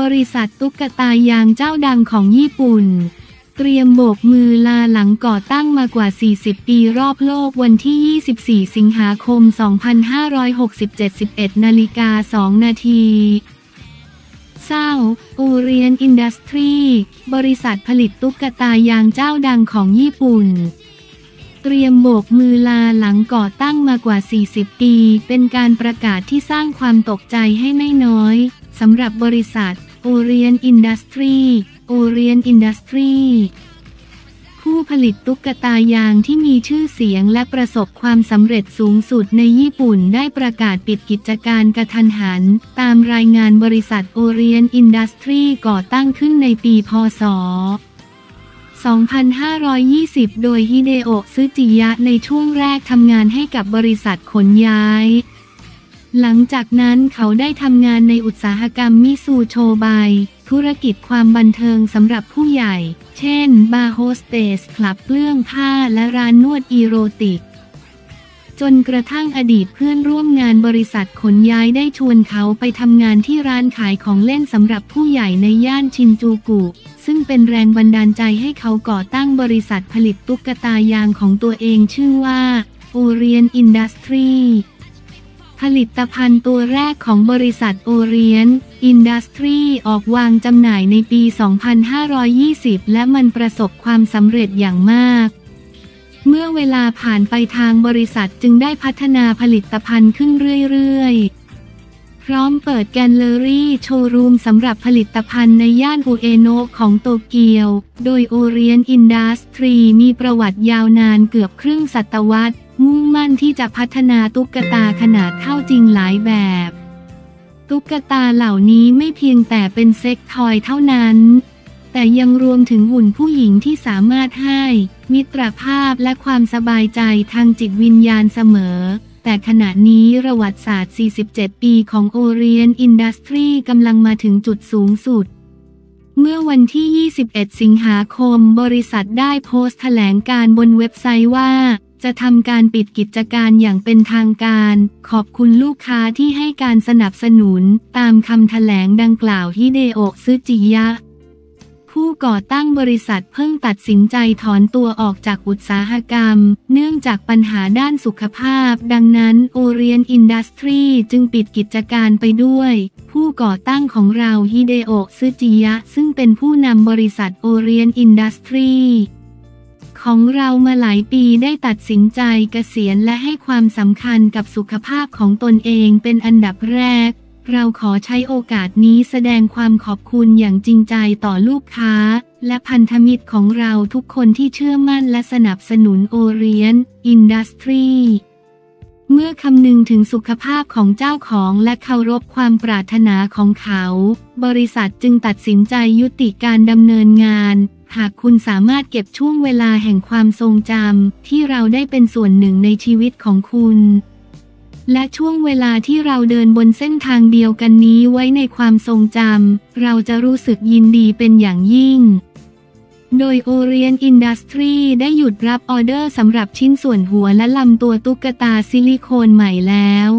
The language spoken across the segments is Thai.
บริษัทตุ๊กตายางเจ้าดังของญี่ปุ่น เตรียมโบกมือลาหลังก่อตั้งมากว่า 40 ปีรอบโลกวันที่ 24 สิงหาคม 2567 11นาฬิกา 2 นาทีเศร้าโอเรียนอินดัสทรี บริษัทผลิตตุ๊กตายางเจ้าดังของญี่ปุ่น เตรียมโบกมือลาหลังก่อตั้งมากว่า 40 ปี เป็นการประกาศที่สร้างความตกใจให้ไม่น้อยสำหรับบริษัท Orient Industry Orient Industry ผู้ผลิตตุ๊กตายางที่มีชื่อเสียงและประสบความสำเร็จสูงสุดในญี่ปุ่นได้ประกาศปิดกิจการกระทันหัน ตามรายงานบริษัท Orient Industry ก่อตั้งขึ้นในปีพศ 2520 โดยฮิเดโอะซึจิยะในช่วงแรกทำงานให้กับบริษัทขนย้าย หลังจากนั้นเขาได้ทำงานในอุตสาหกรรมมิซูโชบาย ธุรกิจความบันเทิงสำหรับผู้ใหญ่ เช่น บาร์ hostess คลับเปลื้องผ้าและร้านนวดอีโรติก จนกระทั่งอดีตเพื่อนร่วมงานบริษัทขนย้ายได้ชวนเขาไปทำงานที่ร้านขายของเล่นสำหรับผู้ใหญ่ในย่านชินจูกุ ซึ่งเป็นแรงบันดาลใจให้เขาก่อตั้งบริษัทผลิตตุ๊กตายางของตัวเองชื่อว่า Orient Industry ผลิตภัณฑ์ตัวแรกของบริษัท Orient Industry ออกวางจำหน่ายในปี 2520 และมันประสบความสำเร็จอย่างมาก เมื่อเวลาผ่านไปทางบริษัทจึงได้พัฒนาผลิตภัณฑ์ขึ้นเรื่อยๆ พร้อมเปิดแกลเลอรี่โชว์รูมสำหรับผลิตภัณฑ์ในย่านอุเอโนะของโตเกียว โดย Orient Industry มีประวัติยาวนานเกือบครึ่งศตวรรษ มุ่งมั่นที่จะพัฒนาตุ๊กตาขนาดเท่าจริงหลายแบบ ตุ๊กตาเหล่านี้ไม่เพียงแต่เป็นเซ็กทอยเท่านั้น แต่ยังรวมถึงหุ่นผู้หญิงที่สามารถให้ มิตรภาพและความสบายใจทางจิตวิญญาณเสมอ แต่ขณะนี้ประวัติศาสตร์ 47 ปีของ Orient Industry กำลังมาถึงจุดสูงสุด เมื่อวันที่ 21 สิงหาคม บริษัทได้โพสต์แถลงการบนเว็บไซต์ว่า จะทำการปิดกิจการอย่างเป็นทางการ ขอบคุณลูกค้าที่ให้การสนับสนุน ตามคำแถลงดังกล่าวฮิเดโอะซึจิยะ ผู้ก่อตั้งบริษัทเพิ่งตัดสินใจถอนตัวออกจากอุตสาหกรรม เนื่องจากปัญหาด้านสุขภาพ ดังนั้น Orient Industry จึงปิดกิจการไปด้วย ผู้ก่อตั้งของเราฮิเดโอะซึจิยะ ซึ่งเป็นผู้นำบริษัท Orient Industry ของเรามาหลายปีได้ตัดสินใจเกษียณและให้ความสำคัญกับสุขภาพของตนเองเป็นอันดับแรก เราขอใช้โอกาสนี้แสดงความขอบคุณอย่างจริงใจต่อลูกค้า และพันธมิตรของเราทุกคนที่เชื่อมั่นและสนับสนุน Orient Industry เมื่อคำนึงถึงสุขภาพของเจ้าของและเคารพความปรารถนาของเขา บริษัทจึงตัดสินใจยุติการดำเนินงาน หากคุณสามารถเก็บช่วงเวลาแห่งความทรงจำที่เราได้เป็นส่วนหนึ่งในชีวิตของคุณ และช่วงเวลาที่เราเดินบนเส้นทางเดียวกันนี้ไว้ในความทรงจำ เราจะรู้สึกยินดีเป็นอย่างยิ่ง โดย Orient Industry ได้หยุดรับออเดอร์สำหรับชิ้นส่วนหัวและลำตัวตุ๊กตาซิลิโคนใหม่แล้ว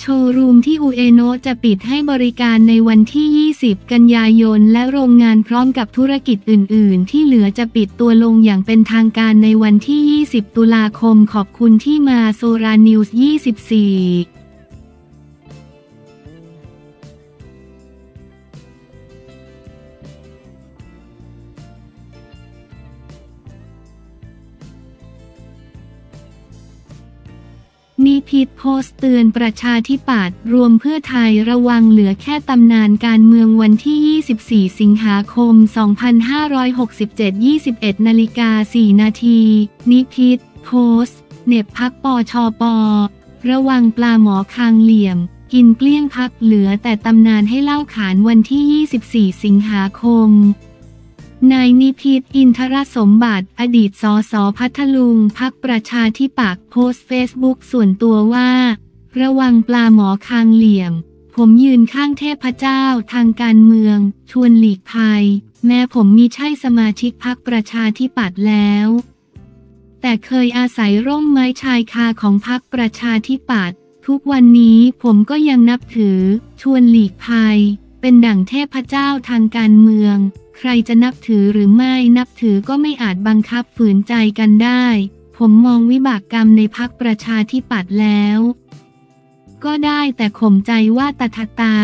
โชว์รูมที่อุเอโนะจะปิดให้บริการในวันที่ 20 กันยายน และโรงงานพร้อมกับธุรกิจอื่น ๆ ที่เหลือจะปิดตัวลงอย่างเป็นทางการในวันที่ 20 ตุลาคมขอบคุณที่มาโซรานิวส์ 24 พิษโพสต์เตือนประชาธิปัตย์รวมเพื่อไทยระวังเหลือแค่ตำนานการเมืองวันที่ 24 สิงหาคม 2567 21นาฬิกา4นาที นิพิษโพสต์เน็บพักปอชอปอ ระวังปลาหมอคางเหลี่ยม กินเกลี้ยงพักเหลือแต่ตำนานให้เล่าขานวันที่ 24 สิงหาคม นายนิพิษอินทรสมบัติ อดีตสสพัทลุงพักประชาธิปัตย์โพสต์เฟซบุ๊กส่วนตัวว่า ระวังปลาหมอคางเหลี่ยม ผมยืนข้างเทพเจ้าทางการเมือง ชวนหลีกภัย แม้ผมมีใช่สมาชิกพักประชาธิปัตย์แล้ว แต่เคยอาศัยร่มไม้ชายคาของพักประชาธิปัตย์ทุกวันนี้ผมก็ยังนับถือ ชวนหลีกภัย เป็นดั่งเทพเจ้าทางการเมือง ใครจะนับถือหรือไม่นับถือก็ไม่อาจบังคับฝืนใจกันได้ ผมมองวิบากกรรมในพักประชาธิปัตย์แล้ว ก็ได้แต่ข่มใจว่าตถาตา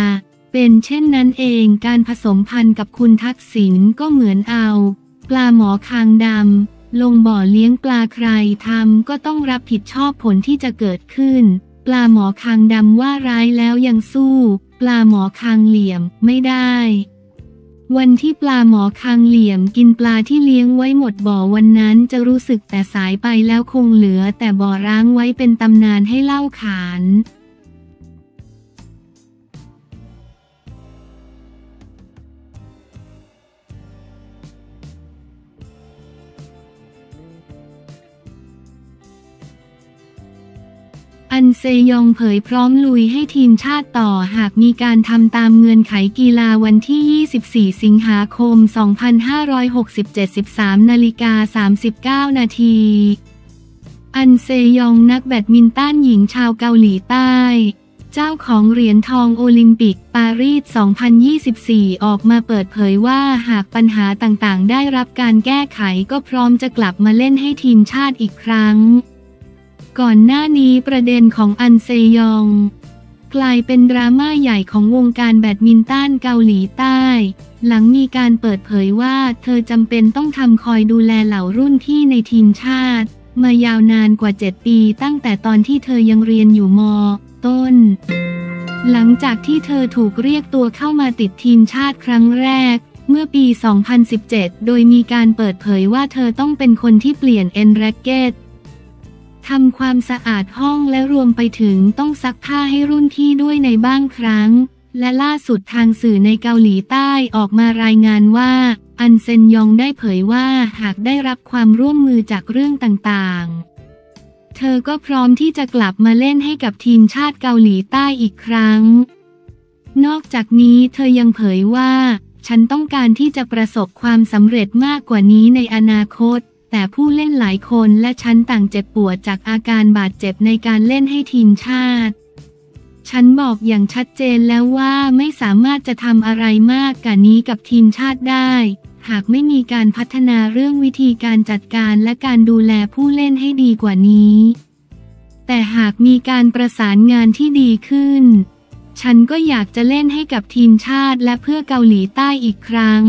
เป็นเช่นนั้นเองการผสมพันธุ์กับคุณทักษิณก็เหมือนเอา ปลาหมอคางดำลงบ่อเลี้ยงปลาใครทำก็ต้องรับผิดชอบผลที่จะเกิดขึ้น ปลาหมอคางดำว่าร้ายแล้วยังสู้ ปลาหมอคางเหลี่ยมไม่ได้ วันที่ปลาหมอคางเหลี่ยมกินปลาที่เลี้ยงไว้หมดบ่อวันนั้นจะรู้สึกแต่สายไปแล้วคงเหลือแต่บ่อร้างไว้เป็นตำนานให้เล่าขาน อันเซยองเผยพร้อมลุยให้ทีมชาติต่อหากมีการทำตามเงื่อนไขกีฬาวันที่ 24 สิงหาคม 2567 13นาฬิกา39 นาที อันเซยองนักแบดมินตันหญิงชาวเกาหลีใต้ เจ้าของเหรียญทองโอลิมปิกปารีส 2024 ออกมาเปิดเผยว่าหากปัญหาต่างๆ ได้รับการแก้ไขก็พร้อมจะกลับมาเล่นให้ทีมชาติอีกครั้ง ก่อนหน้านี้ประเด็นของอันเซยอง กลายเป็นดราม่าใหญ่ของวงการแบดมินตันเกาหลีใต้ หลังมีการเปิดเผยว่าเธอจำเป็นต้องทำคอยดูแลเหล่ารุ่นพี่ในทีมชาติ มายาวนานกว่า 7 ปีตั้งแต่ตอนที่เธอยังเรียนอยู่ม ต้น หลังจากที่เธอถูกเรียกตัวเข้ามาติดทีมชาติครั้งแรกเมื่อปี 2017 โดยมีการเปิดเผยว่าเธอต้องเป็นคนที่เปลี่ยนเอ็นแร็กเก็ต ทำความสะอาดห้องและรวมไปถึงต้องซักผ้าให้รุ่นพี่ด้วยในบ้างครั้ง และล่าสุดทางสื่อในเกาหลีใต้ออกมารายงานว่า อันเซนยองได้เผยว่าหากได้รับความร่วมมือจากเรื่องต่างๆ เธอก็พร้อมที่จะกลับมาเล่นให้กับทีมชาติเกาหลีใต้อีกครั้ง นอกจากนี้เธอยังเผยว่า ฉันต้องการที่จะประสบความสำเร็จมากกว่านี้ในอนาคต แต่ผู้เล่นหลายคนและฉันต่างเจ็บปวดจากอาการบาดเจ็บในการเล่นให้ทีมชาติ ฉันบอกอย่างชัดเจนแล้วว่าไม่สามารถจะทำอะไรมากกว่านี้กับทีมชาติได้ หากไม่มีการพัฒนาเรื่องวิธีการจัดการและการดูแลผู้เล่นให้ดีกว่านี้ แต่หากมีการประสานงานที่ดีขึ้น ฉันก็อยากจะเล่นให้กับทีมชาติและเพื่อเกาหลีใต้อีกครั้ง